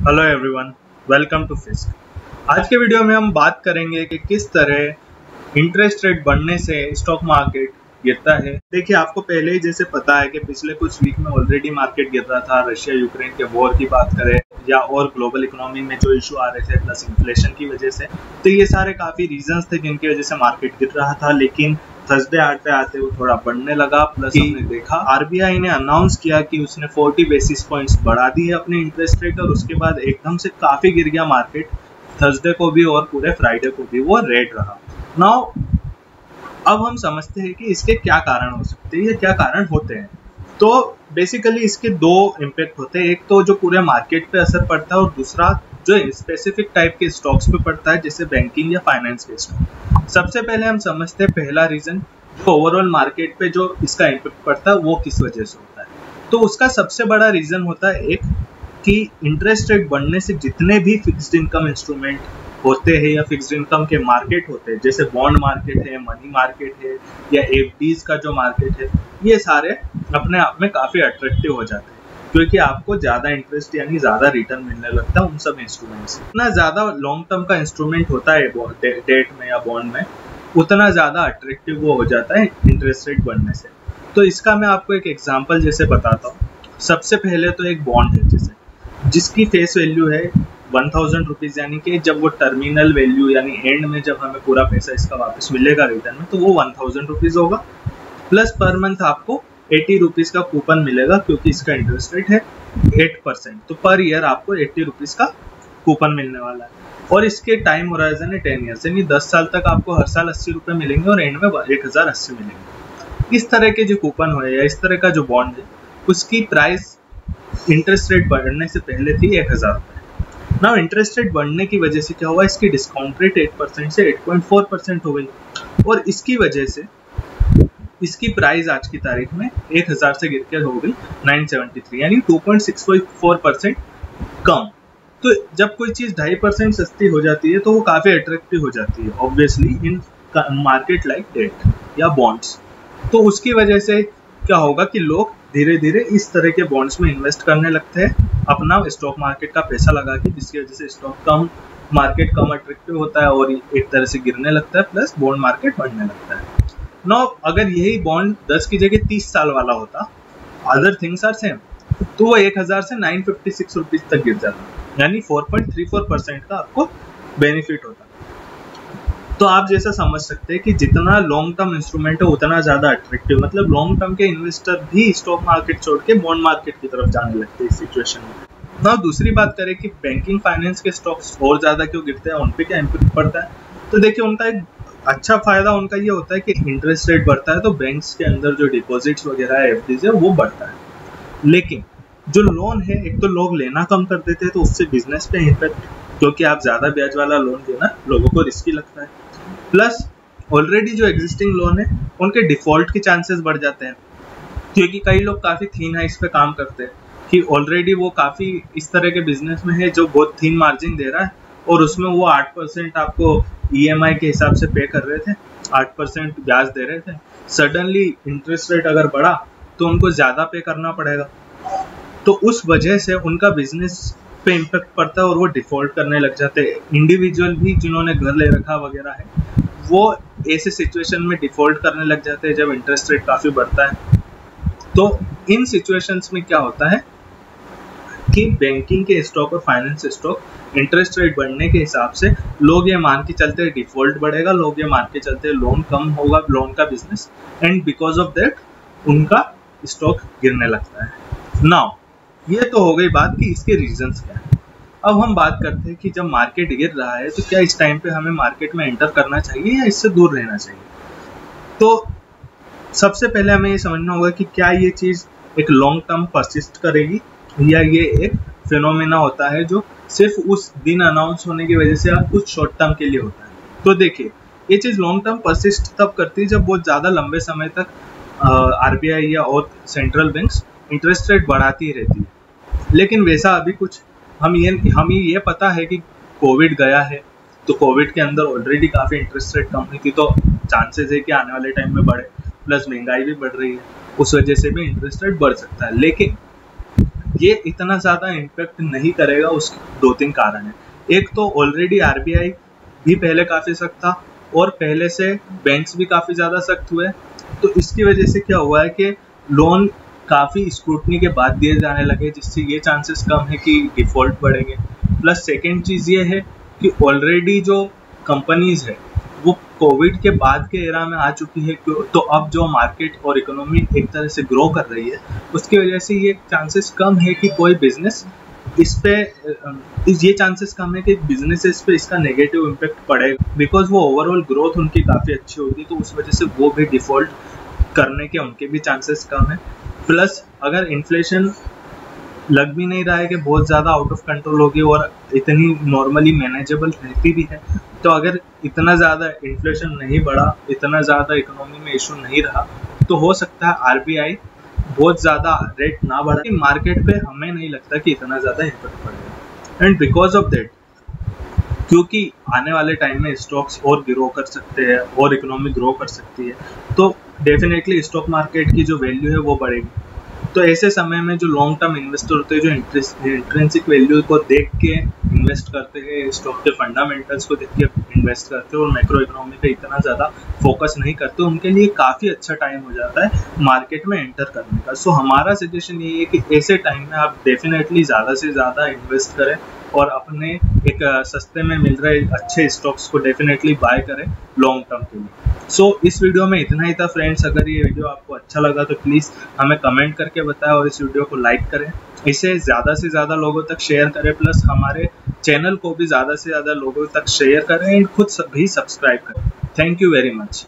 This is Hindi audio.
Hello everyone welcome to Fisk आज के वीडियो में हम बात करेंगे कि किस तरह इंटरेस्ट रेट बढ़ने से स्टॉक मार्केट गिरता है। देखिए, आपको पहले ही जैसे पता है कि पिछले कुछ वीक में ऑलरेडी मार्केट गिर रहा था। रशिया यूक्रेन के वॉर की बात करें या और ग्लोबल इकोनॉमी में जो इशू आ रहे थे प्लस इन्फ्लेशन की वजह से। तो ये सारे काफ़ी रीजंस थे जिनकी वजह से मार्केट गिर रहा था। लेकिन थर्सडे आते आते वो थोड़ा बढ़ने लगा प्लस हमने देखा। आरबीआई ने अनाउंस किया कि उसने 40 बेसिस पॉइंट्स बढ़ा दी है अपने इंटरेस्ट रेट और उसके बाद एकदम से काफ़ी गिर गया मार्केट थर्सडे को भी और पूरे फ्राइडे को भी वो रेट रहा। नाउ अब हम समझते हैं कि इसके क्या कारण हो सकते हैं या क्या कारण होते हैं। तो बेसिकली इसके दो इम्पेक्ट होते हैं। एक तो जो पूरे मार्केट पे असर पड़ता है और दूसरा जो स्पेसिफिक टाइप के स्टॉक्स पे पड़ता है जैसे बैंकिंग या फाइनेंस के स्टॉक सबसे पहले हम समझते हैं पहला रीजन जो ओवरऑल मार्केट पे जो इसका इम्पेक्ट पड़ता है, वो किस वजह से होता है। तो उसका सबसे बड़ा रीजन होता है एक कि इंटरेस्ट रेट बढ़ने से जितने भी फिक्स्ड इनकम इंस्ट्रूमेंट होते हैं या फिक्स्ड इनकम के मार्केट होते हैं, जैसे बॉन्ड मार्केट है मनी मार्केट है, या एफ़ का जो मार्केट है, ये सारे अपने आप में काफ़ी अट्रैक्टिव हो जाते हैं। क्योंकि आपको ज़्यादा इंटरेस्ट यानी ज़्यादा रिटर्न मिलने लगता है उन सब इंस्ट्रूमेंट से। इतना ज़्यादा लॉन्ग टर्म का इंस्ट्रूमेंट होता है डेट में या बॉन्ड में, उतना ज़्यादा अट्रैक्टिव वो हो जाता है इंटरेस्ट रेट बढ़ने से। तो इसका मैं आपको एक एग्ज़ाम्पल जैसे बताता हूँ। सबसे पहले तो एक बॉन्ड है जैसे, जिसकी फेस वैल्यू है वन थाउज़ेंड रुपीज़ यानी कि जब वो टर्मिनल वैल्यू यानी एंड में जब हमें पूरा पैसा इसका वापस मिलेगा रिटर्न में तो वो वन थाउज़ेंड रुपीज़ होगा। प्लस पर मंथ आपको एटी रुपीज़ का कूपन मिलेगा क्योंकि इसका इंटरेस्ट रेट है एट परसेंट तो पर ईयर आपको एट्टी रुपीज़ का कूपन मिलने वाला है। और इसके टाइम होराइजन है टेन ईयर्स यानी दस साल तक आपको हर साल अस्सी रुपए मिलेंगे और एंड में एक हज़ार अस्सी मिलेंगे। इस तरह के जो कूपन हो या इस तरह का जो बॉन्ड है, उसकी प्राइस इंटरेस्ट रेट बढ़ने से पहले थी एक हज़ार रुपए। ना इंटरेस्ट रेट बढ़ने की वजह से क्या हुआ? इसकी डिस्काउंट रेट एट परसेंट से एट पॉइंट फोर परसेंट हो गई। और इसकी वजह से इसकी प्राइस आज की तारीख में एक हज़ार से गिर के हो गई नाइन सेवेंटी थ्री यानी two point six four percent कम। तो जब कोई चीज़ ढाई परसेंट सस्ती हो जाती है तो वो काफ़ी अट्रैक्टिव हो जाती है obviously in market like debt या बॉन्ड्स तो उसकी वजह से क्या होगा कि लोग धीरे धीरे इस तरह के बॉन्ड्स में इन्वेस्ट करने लगते हैं, अपना स्टॉक मार्केट का पैसा लगा के, जिसकी वजह से स्टॉक कम मार्केट कम अट्रैक्टिव होता है और एक तरह से गिरने लगता है प्लस बॉन्ड मार्केट बढ़ने लगता है। नो अगर यही बॉन्ड दस की जगह तीस साल वाला होता अदर थिंग्स आर सेम तो वो एक हज़ार से नाइन फिफ्टी सिक्स रुपीज़ तक गिर जाता। यानी four point three four percent का आपको बेनिफिट होता। तो आप जैसा समझ सकते हैं कि जितना लॉन्ग टर्म इंस्ट्रूमेंट है, उतना ज़्यादा अट्रैक्टिव मतलब लॉन्ग टर्म के इन्वेस्टर भी स्टॉक मार्केट छोड़ के बॉन्ड मार्केट की तरफ़ जाने लगते हैं इस सिचुएशन में। ना दूसरी बात करें कि बैंकिंग फाइनेंस के स्टॉक्स और ज़्यादा क्यों गिरते हैं, उन पे क्या इम्पेक्ट पड़ता है? तो देखिए, उनका एक अच्छा फ़ायदा उनका ये होता है कि इंटरेस्ट रेट बढ़ता है तो बैंक्स के अंदर जो डिपॉजिट्स वगैरह है एफ़ है, वो बढ़ता है। लेकिन जो लोन है, एक तो लोग लेना कम कर देते हैं तो उससे बिज़नेस पे इम्पैक्ट क्योंकि आप ज़्यादा ब्याज वाला लोन देना लोगों को रिस्की लगता है। प्लस ऑलरेडी जो एग्जिस्टिंग लोन है, उनके डिफ़ॉल्ट के चांसेस बढ़ जाते हैं। क्योंकि कई लोग काफ़ी थीन हाइस पे काम करते हैं, कि ऑलरेडी वो काफ़ी इस तरह के बिज़नेस में है, जो बहुत थीन मार्जिन दे रहा है और उसमें वो आठ परसेंट आपको ई e के हिसाब से पे कर रहे थे, आठ परसेंट ब्याज दे रहे थे। सडनली इंटरेस्ट रेट अगर बढ़ा तो उनको ज़्यादा पे करना पड़ेगा। तो उस वजह से उनका बिज़नेस पे इम्पेक्ट पड़ता है और वो डिफ़ॉल्ट करने लग जाते हैं। इंडिविजुअल भी जिन्होंने घर ले रखा वगैरह है, वो ऐसे सिचुएशन में डिफ़ॉल्ट करने लग जाते हैं जब इंटरेस्ट रेट काफ़ी बढ़ता है। तो इन सिचुएशंस में क्या होता है कि बैंकिंग के स्टॉक और फाइनेंस स्टॉक इंटरेस्ट रेट बढ़ने के हिसाब से लोग ये मान के चलते डिफ़ॉल्ट बढ़ेगा, लोग ये मान के चलते लोन कम होगा लोन का business and because of that उनका स्टॉक गिरने लगता है। नाउ ये तो हो गई बात कि इसके रीजंस क्या है। अब हम बात करते हैं कि जब मार्केट गिर रहा है तो क्या इस टाइम पे हमें मार्केट में एंटर करना चाहिए या इससे दूर रहना चाहिए? तो सबसे पहले हमें ये समझना होगा कि क्या ये चीज़ एक लॉन्ग टर्म परसिस्ट करेगी या ये एक फिनोमेना होता है जो सिर्फ़ उस दिन अनाउंस होने की वजह से कुछ शॉर्ट टर्म के लिए होता है। तो देखिए, ये चीज़ लॉन्ग टर्म परसिस्ट तब करती है जब बहुत ज़्यादा लंबे समय तक आरबीआई या और सेंट्रल बैंक्स इंटरेस्ट रेट बढ़ाती रहती है। लेकिन वैसा अभी कुछ हम ये, हमें ये पता है कि कोविड गया है तो कोविड के अंदर ऑलरेडी काफ़ी इंटरेस्ट रेट कम हुई थी तो चांसेस है कि आने वाले टाइम में बढ़े प्लस महँगाई भी बढ़ रही है, उस वजह से भी इंटरेस्ट रेट बढ़ सकता है। लेकिन ये इतना ज़्यादा इम्पेक्ट नहीं करेगा उसके दो तीन कारण है। एक तो ऑलरेडी आरबीआई भी पहले काफ़ी सख्त था और पहले से बैंक्स भी काफ़ी ज़्यादा सख्त हुए तो इसकी वजह से क्या हुआ है कि लोन काफ़ी स्क्रूटनी के बाद दिए जाने लगे, जिससे ये चांसेस कम है कि डिफ़ॉल्ट बढ़ेंगे। प्लस सेकेंड चीज़ ये है कि ऑलरेडी जो कंपनीज़ है कोविड के बाद के एरा में आ चुकी है तो अब जो मार्केट और इकोनॉमी एक तरह से ग्रो कर रही है, उसकी वजह से ये चांसेस कम है कि कोई बिज़नेस इस पे इस ये चांसेस कम है कि बिजनेसेस पे इसका नेगेटिव इम्पेक्ट पड़ेगा बिकॉज़ वो ओवरऑल ग्रोथ उनकी काफ़ी अच्छी होगी तो उस वजह से वो भी डिफ़ॉल्ट करने के उनके भी चांसेस कम है। प्लस अगर इन्फ्लेशन लग भी नहीं रहा है कि बहुत ज़्यादा आउट ऑफ़ कंट्रोल होगी और इतनी नॉर्मली मैनेजेबल रहती भी है। तो अगर इतना ज़्यादा इन्फ्लेशन नहीं बढ़ा, इतना ज़्यादा इकोनॉमी में इशू नहीं रहा तो हो सकता है आरबीआई बहुत ज़्यादा रेट ना बढ़ा मार्केट पे हमें नहीं लगता कि इतना ज़्यादा इम्पेक्ट पड़ेगा एंड बिकॉज़ ऑफ़ दैट क्योंकि आने वाले टाइम में स्टॉक्स और ग्रो कर सकते हैं, और इकोनॉमी ग्रो कर सकती है तो डेफिनेटली स्टॉक मार्केट की जो वैल्यू है वो बढ़ेगी। तो ऐसे समय में जो लॉन्ग टर्म इन्वेस्टर होते हैं, जो इंट्रेंसिक वैल्यू को देख के इन्वेस्ट करते हैं स्टॉक के फंडामेंटल्स को देख के इन्वेस्ट करते हैं और माइक्रो इकोनॉमी पे इतना ज़्यादा फोकस नहीं करते, उनके लिए काफ़ी अच्छा टाइम हो जाता है मार्केट में एंटर करने का। सो हमारा सजेशन ये है कि ऐसे टाइम में आप डेफिनेटली ज़्यादा से ज़्यादा इन्वेस्ट करें और अपने एक, सस्ते में मिल रहे अच्छे स्टॉक्स को डेफिनेटली बाय करें लॉन्ग टर्म के लिए। सो so, इस वीडियो में इतना ही था फ्रेंड्स अगर ये वीडियो आपको अच्छा लगा तो प्लीज़ हमें कमेंट करके बताएँ और इस वीडियो को लाइक करें। इसे ज़्यादा से ज़्यादा लोगों तक शेयर करें प्लस हमारे चैनल को भी ज़्यादा से ज़्यादा लोगों तक शेयर करें एंड खुद भी सब्सक्राइब करें। Thank you very much